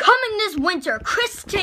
Coming this winter, Kristen.